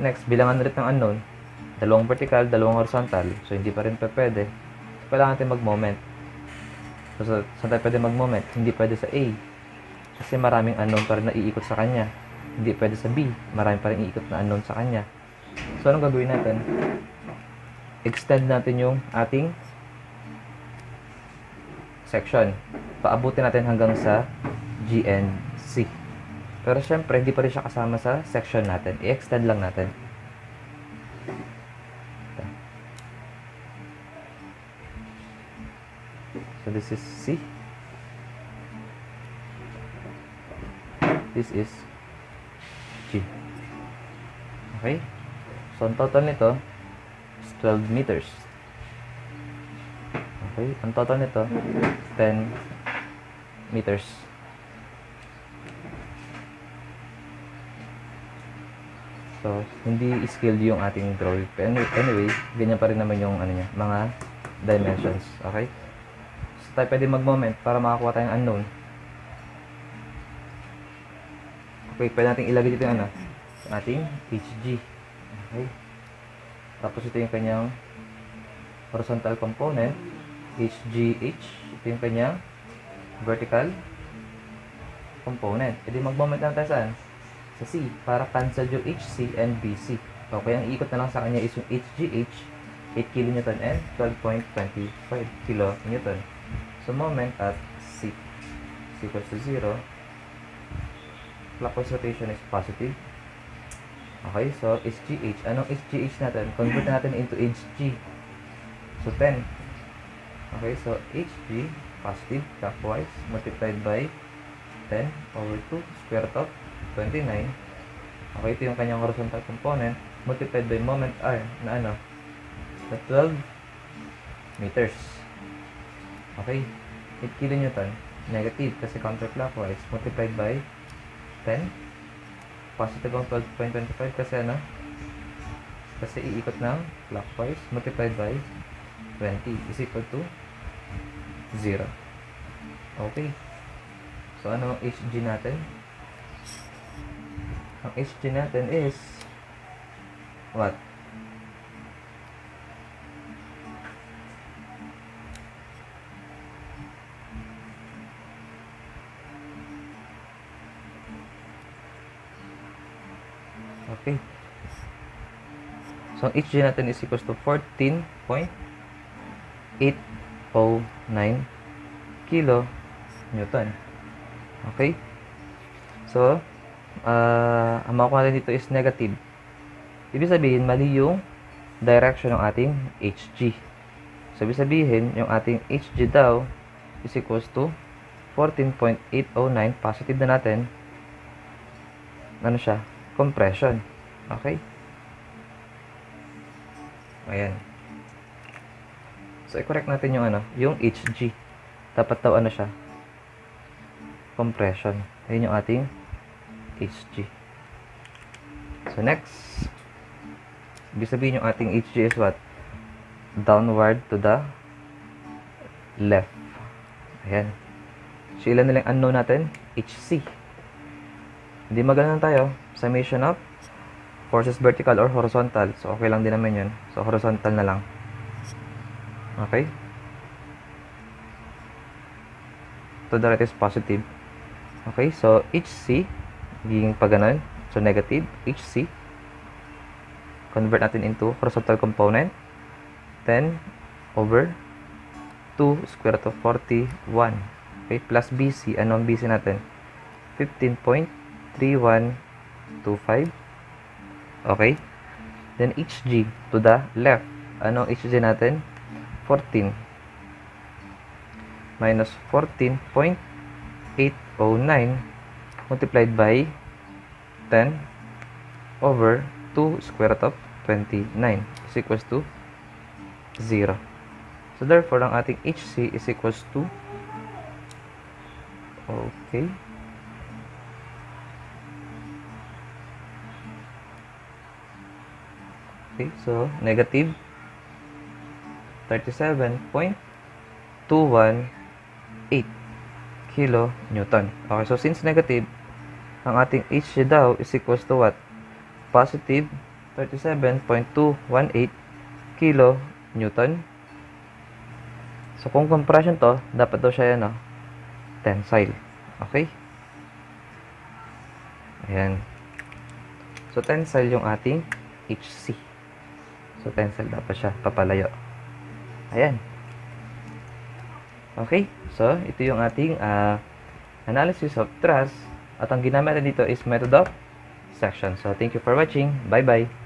Next, bilangan ulit ng unknown. Dalawang vertical, dalawang horizontal. So, hindi pa rin pa pwede. So, kailangan natin mag-moment. So, sa, saan tayo pwede mag-moment? Hindi pwede sa A. Kasi maraming unknown pa rin na iikot sa kanya. Hindi pwede sa B. Marami pa rin iikot na unknown sa kanya. So, anong gagawin natin? Extend natin yung ating section. Paabutin natin hanggang sa GNC. Pero syempre, hindi pa rin siya kasama sa section natin. I-extend lang natin. So, this is C. This is G. Okay? So, ang total nito is 12 meters. Okay? Ang total nito, 10 meters. So, hindi skilled yung ating drawing. Anyway, ganyan pa rin naman yung ano niya, mga dimensions. Okay? So, tayo pwede mag-moment para makakuha tayong unknown. Okay, pwede natin ilagay dito yung ano, yung ating HG. Okay? Tapos ito yung kanyang horizontal component, HGH. Ito yung kanyang vertical component. E di mag-moment lang tayo saan? Sa C, para cancel yung HC and BC. Okay, ang ikot na lang sa kanya is yung HGH, 8 kN and 12.25 kN. So, moment at C is equals to 0. Clockwise rotation is positive. Okay, so HGH. Anong HGH natin? Convert natin into HG. So, 10. Okay, so HG, positive, clockwise, multiplied by 10 over 2, square root of 29. Okay, ito yung kanyang horizontal component, multiplied by moment R na ano? Na 12 meters. Okay, 8 kilonewton, negative kasi counterclockwise, multiplied by 10. Positive ang 12.25 kasi ano? Kasi iikot ng clockwise, multiplied by 20 is equal to 0. Okay. So, ano ang HG natin? Ang HG natin is what? Okay. So, HG natin is equals to 14.809 kilo Newton. Okay? So, uh, ang makukuha natin dito is negative. Ibig sabihin, mali yung direction ng ating HG. So, ibig sabihin, yung ating HG daw is equals to 14.809. Positive na natin. Ano siya? Compression. Okay? Ayan. So, i-correct natin yung ano, yung HG. Dapat daw ano siya? Compression. Ayun yung ating HG. So, next. Ibig sabihin yung ating HG is what? Downward to the left. Ayan. So, ilan nilang unknown natin? HC. Hindi magalan tayo. Summation of forces vertical or horizontal. So, okay lang din naman yun. So, horizontal na lang. Okay? To the right is positive. Okay? So, HC, magiging pa. So, negative. HC. Convert natin into horizontal component. 10 over 2 square root of 41. Okay? Plus BC. Ano ang BC natin? 15.3125. Okay? Then HG to the left. Ano HG natin? 14. Minus 14.809 multiplied by 10 over 2 square root of 29 is equals to 0. So therefore, ang ating HC is equals to okay. Okay, so negative 37.218 kilo Newton. Okay, so since negative, ang ating H daw is equals to what? Positive 37.218 kilo Newton. So, kung compression to, dapat daw siya yan, no? Tensile. Okay? Ayan. So, tensile yung ating HC. So, tensile dapat siya papalayo. Ayan. Okay? So, ito yung ating ah, analysis of thrust. At ang ginamit dito is method of section. So, thank you for watching. Bye-bye.